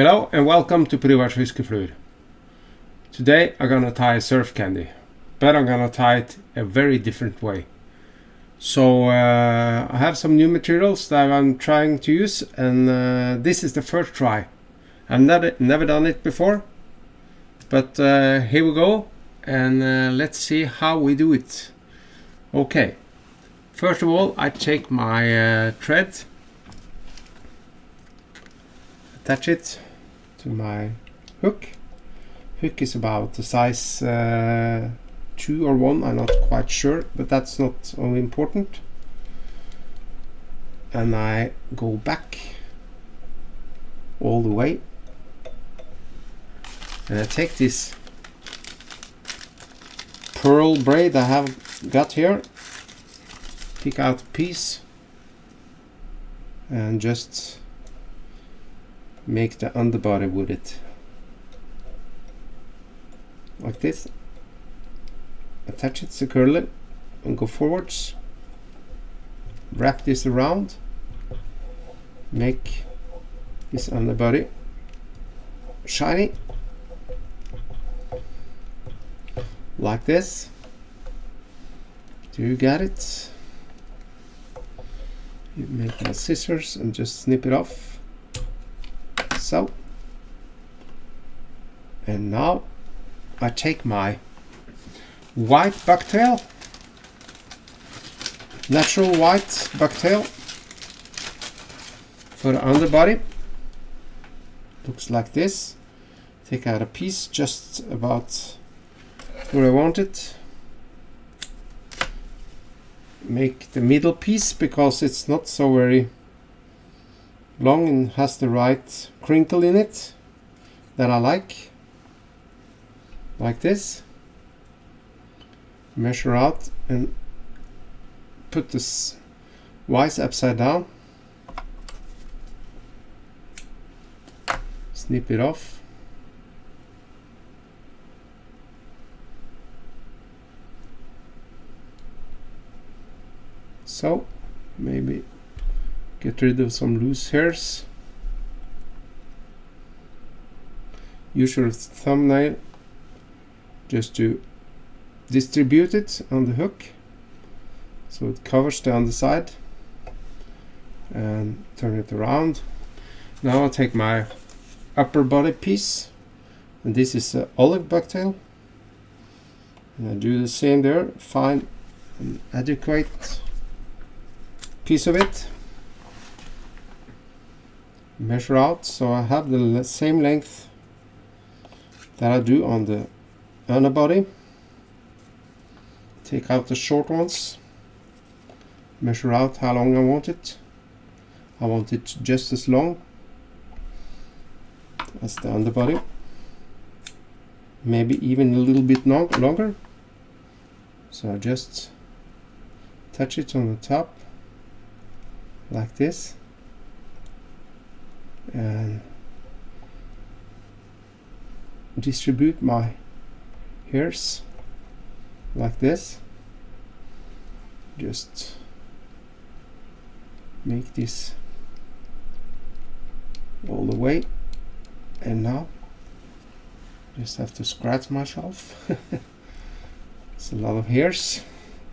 Hello and welcome to Per Ivars Fiskefluer. Today I'm gonna tie a surf candy, but I'm gonna tie it a very different way. So uh, I have some new materials that I'm trying to use and uh, this is the first try. I've never, never done it before, but uh, here we go and uh, let's see how we do it. Okay, first of all I take my uh, thread attach it to my hook. Hook is about the size uh, 2 or 1, I'm not quite sure, but that's not only important. And I go back all the way. And I take this pearl braid I have got here, pick out a piece and just make the underbody with it. Like this. Attach it securely and go forwards. Wrap this around. Make this underbody shiny. Like this. Do you got it? You make my scissors and just snip it off so and now I take my white bucktail natural white bucktail for the underbody. Looks like this. Take out a piece just about where I want it. Make the middle piece because it's not so very long and has the right crinkle in it that I like. Like this. Measure out and put this vise upside down. Snip it off. So maybe get rid of some loose hairs. Use your thumbnail just to distribute it on the hook so it covers the underside and turn it around. Now I'll take my upper body piece and this is an olive bucktail. And I do the same there find an adequate piece of it measure out. So I have the same length that I do on the underbody take out the short ones. Measure out how long I want it. I want it just as long as the underbody maybe even a little bit long longer. So I just touch it on the top like this and distribute my hairs like this. Just make this all the way. And now just have to scratch myself. It's a lot of hairs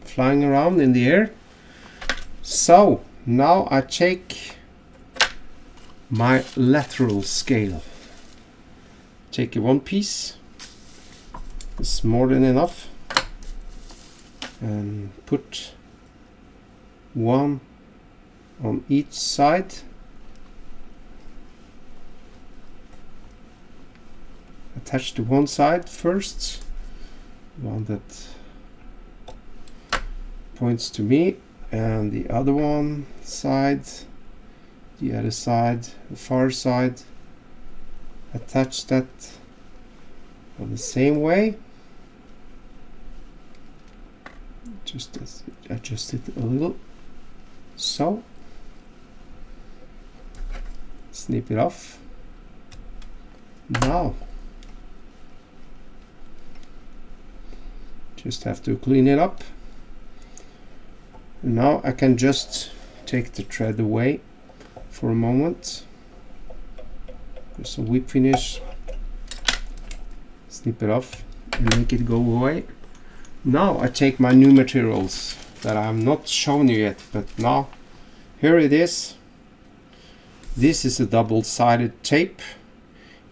flying around in the air. So now I take my lateral scale. Take one piece, it's more than enough, and put one on each side. Attach to one side first, one that points to me, and the other one side the other side, the far side, attach that on the same way. Just adjust it a little. So, snip it off. Now, just have to clean it up. now I can just take the thread away for a moment There's a whip finish. Snip it off and make it go away. Now I take my new materials that I have not shown you yet, but now here it is. This is a double-sided tape.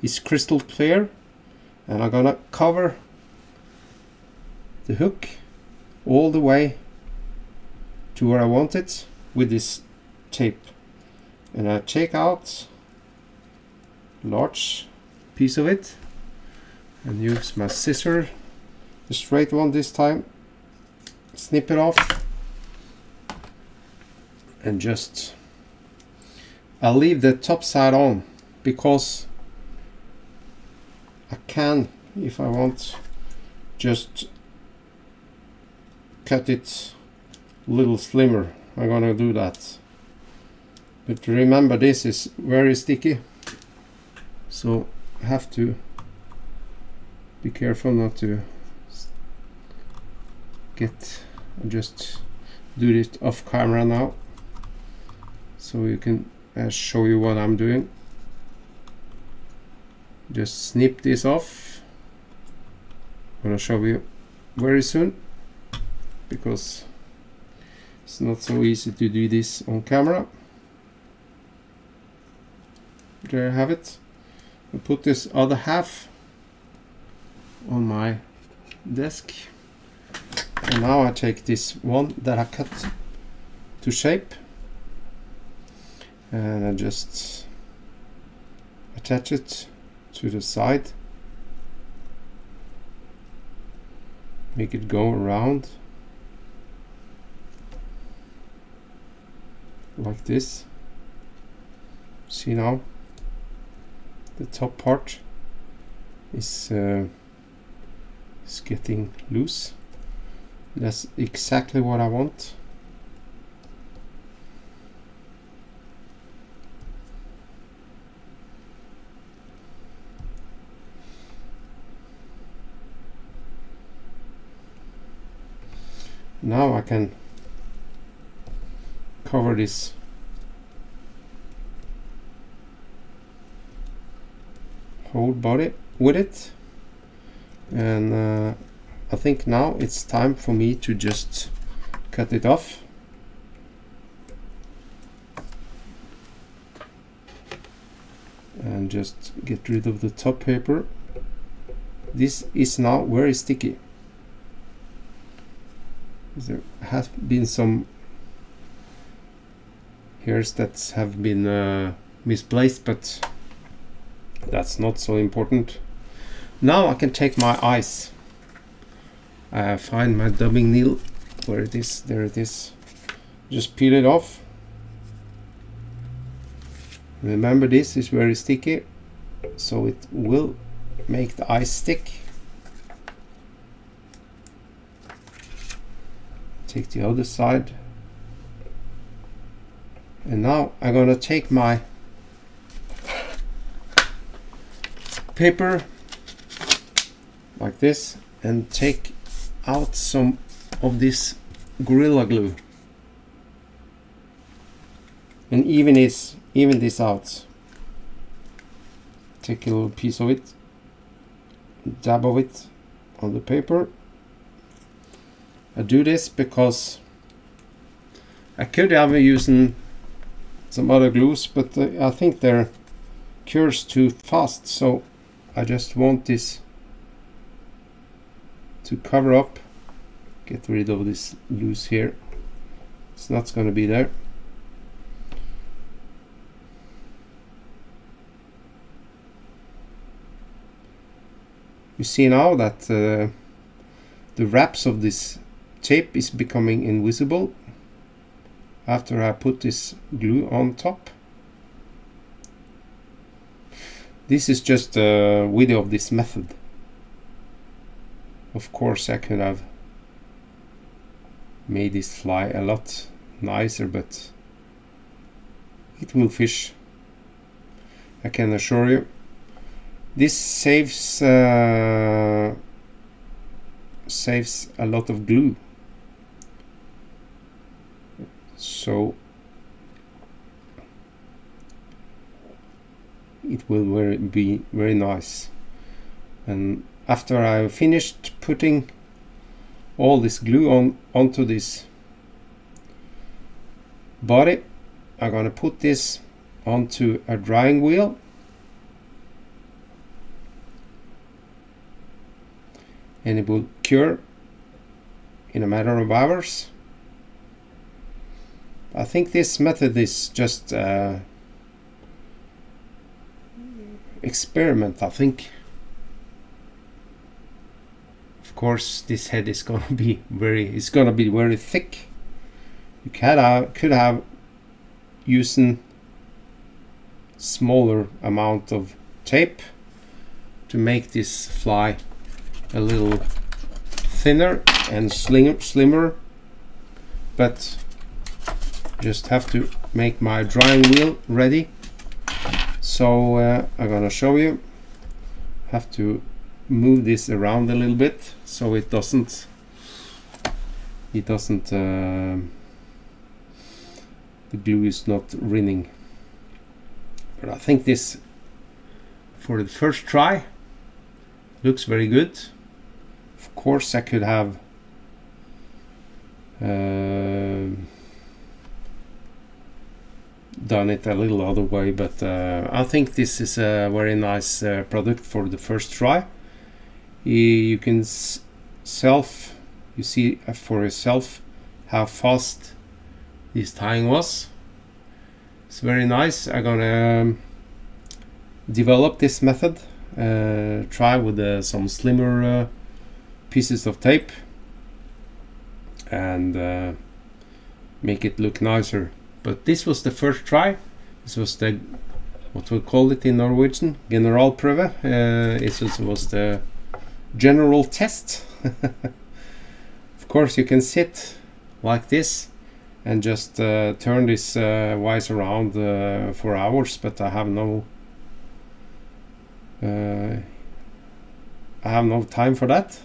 It's crystal clear and I'm gonna cover the hook all the way to where I want it with this tape and uh, I take out large piece of it. And use my scissor. The straight one this time. Snip it off. And just I'll leave the top side on because I can if I want just cut it a little slimmer. I'm gonna do that but remember this is very sticky. So have to be careful not to get just do this off camera now. So you can uh, show you what I'm doing. Just snip this off. I'm gonna show you very soon because it's not so easy to do this on camera there I have it. I put this other half on my desk. And now I take this one that I cut to shape. And I just attach it to the side. Make it go around. Like this. See now the top part is, uh, is getting loose. That's exactly what I want. Now I can cover this whole body with it. And uh, I think now it's time for me to just cut it off. And just get rid of the top paper. This is now very sticky. There have been some hairs that have been uh, misplaced but that's not so important. Now I can take my eyes uh, find my dubbing needle. Where it is there it is. Just peel it off. Remember this is very sticky so it will make the eyes stick. Take the other side. And now I'm gonna take my paper like this and take out some of this Gorilla Glue. And even is even this out. Take a little piece of it dab of it on the paper. I do this because I could have been using some other glues but uh, I think they're cures too fast so I just want this to cover up get rid of this loose here. It's not going to be there. You see now that uh, the wraps of this tape is becoming invisible after I put this glue on top this is just a video of this method. Of course I could have made this fly a lot nicer but it will fish. I can assure you. This saves uh, saves a lot of glue. So it will very, be very nice. And after I finished putting all this glue on onto this body I'm gonna put this onto a drying wheel. And it will cure in a matter of hours. I think this method is just uh, experiment I think. Of course this head is gonna be very it's gonna be very thick. You could have could have using smaller amount of tape to make this fly a little thinner and slim, slimmer. But just have to make my drying wheel ready so uh, I'm gonna show you. Have to move this around a little bit so it doesn't it doesn't uh, the glue is not running but I think this for the first try looks very good. Of course I could have uh, done it a little other way but uh, I think this is a very nice uh, product for the first try. You can self you see uh, for yourself how fast this tying was. It's very nice. I'm gonna um, develop this method uh, try with uh, some slimmer uh, pieces of tape and make it look nicer but this was the first try. This was the what we call it in Norwegian generalprøve uh, it was the general test. of course you can sit like this and just uh, turn this uh, around uh, for hours but I have no uh, I have no time for that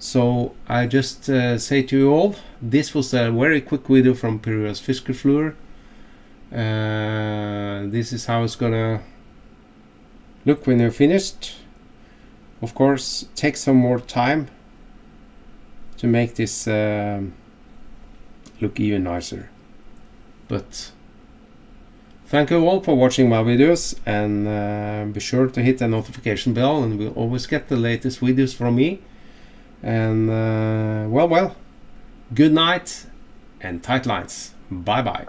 so I just uh, say to you all this was a very quick video from Per Ivars Fiskefluer uh, this is how it's gonna look when you're finished. Of course take some more time to make this um, look even nicer. But thank you all for watching my videos and uh, be sure to hit the notification bell and we'll always get the latest videos from me and uh, well well good night and tight lines. Bye bye